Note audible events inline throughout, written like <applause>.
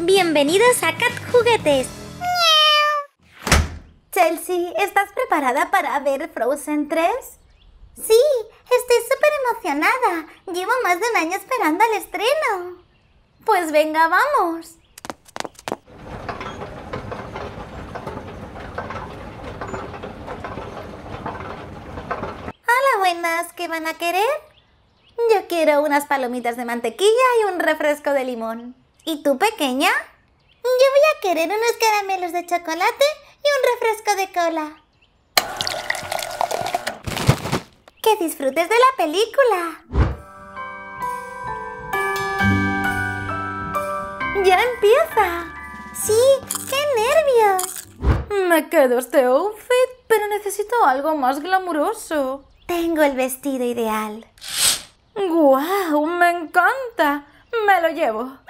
Bienvenidos a Cat Juguetes. Chelsea, ¿estás preparada para ver Frozen 3? Sí, estoy súper emocionada. Llevo más de un año esperando el estreno. Pues venga, vamos. Hola, buenas. ¿Qué van a querer? Yo quiero unas palomitas de mantequilla y un refresco de limón. ¿Y tú, pequeña? Yo voy a querer unos caramelos de chocolate y un refresco de cola. Que disfrutes de la película. ¡Ya empieza! Sí, qué nervios. Me quedo este outfit, pero necesito algo más glamuroso. Tengo el vestido ideal. ¡Guau! ¡Me encanta! Me lo llevo.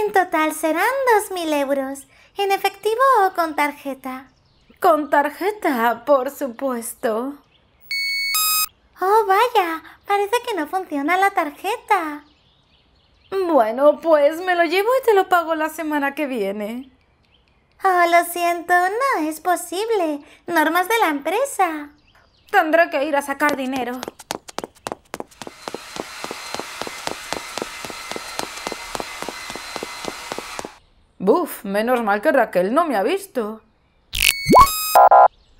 En total serán 2.000 euros. ¿En efectivo o con tarjeta? Con tarjeta, por supuesto. Oh, vaya, parece que no funciona la tarjeta. Bueno, pues me lo llevo y te lo pago la semana que viene. Oh, lo siento, no es posible. Normas de la empresa. Tendré que ir a sacar dinero. Buf, menos mal que Raquel no me ha visto.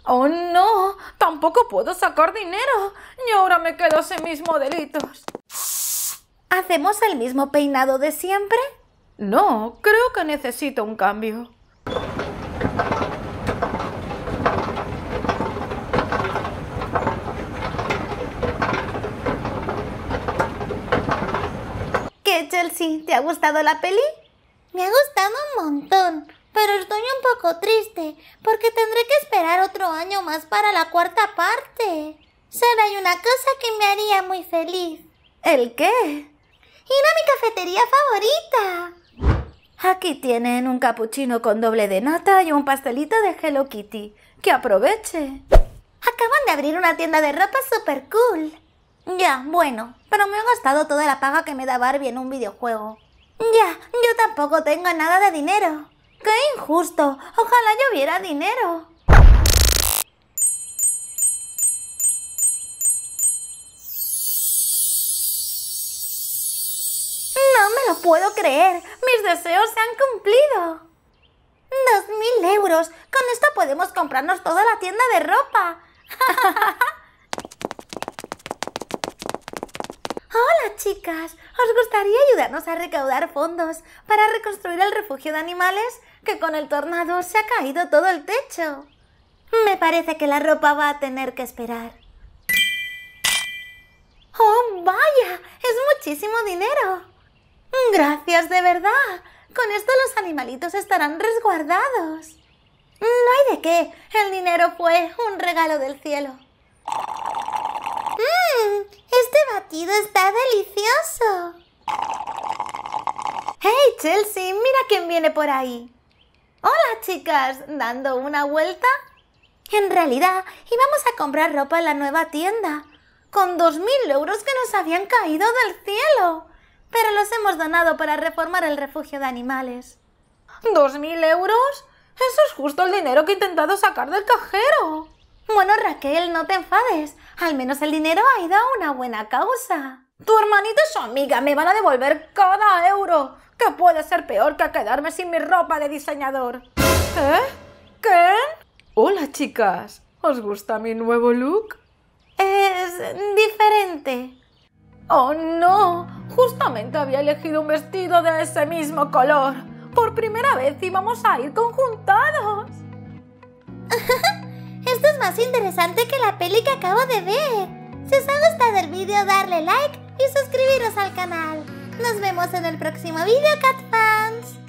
¡Oh, no! Tampoco puedo sacar dinero. Y ahora me quedo sin mis modelitos. ¿Hacemos el mismo peinado de siempre? No, creo que necesito un cambio. ¿Qué, Chelsea? ¿Te ha gustado la peli? Me ha gustado un montón, pero estoy un poco triste porque tendré que esperar otro año más para la cuarta parte. Solo hay una cosa que me haría muy feliz. ¿El qué? Ir a mi cafetería favorita. Aquí tienen un capuchino con doble de nata y un pastelito de Hello Kitty. ¡Que aproveche! Acaban de abrir una tienda de ropa super cool. Ya, bueno, pero me he gastado toda la paga que me da Barbie en un videojuego. Ya, yo tampoco tengo nada de dinero. ¡Qué injusto! Ojalá yo hubiera dinero. No me lo puedo creer. Mis deseos se han cumplido. ¡Dos mil euros! Con esto podemos comprarnos toda la tienda de ropa. <laughs> Hola chicas, ¿os gustaría ayudarnos a recaudar fondos para reconstruir el refugio de animales que con el tornado se ha caído todo el techo? Me parece que la ropa va a tener que esperar. ¡Oh, vaya! Es muchísimo dinero. Gracias, de verdad. Con esto los animalitos estarán resguardados. No hay de qué. El dinero fue un regalo del cielo. Batido está delicioso. ¡Hey, Chelsea! Mira quién viene por ahí. Hola, chicas. ¿Dando una vuelta? En realidad, íbamos a comprar ropa en la nueva tienda. Con dos mil euros que nos habían caído del cielo. Pero los hemos donado para reformar el refugio de animales. ¿Dos mil euros? Eso es justo el dinero que he intentado sacar del cajero. Bueno, Raquel, no te enfades. Al menos el dinero ha ido a una buena causa. Tu hermanita y su amiga me van a devolver cada euro. ¿Qué puede ser peor que quedarme sin mi ropa de diseñador? ¿Eh? ¿Qué? Hola, chicas. ¿Os gusta mi nuevo look? Es diferente. Oh, no. Justamente había elegido un vestido de ese mismo color. Por primera vez íbamos a ir conjuntados. <laughs> Esto es más interesante que la peli que acabo de ver. Si os ha gustado el vídeo, darle like y suscribiros al canal. Nos vemos en el próximo vídeo, Cat Fans.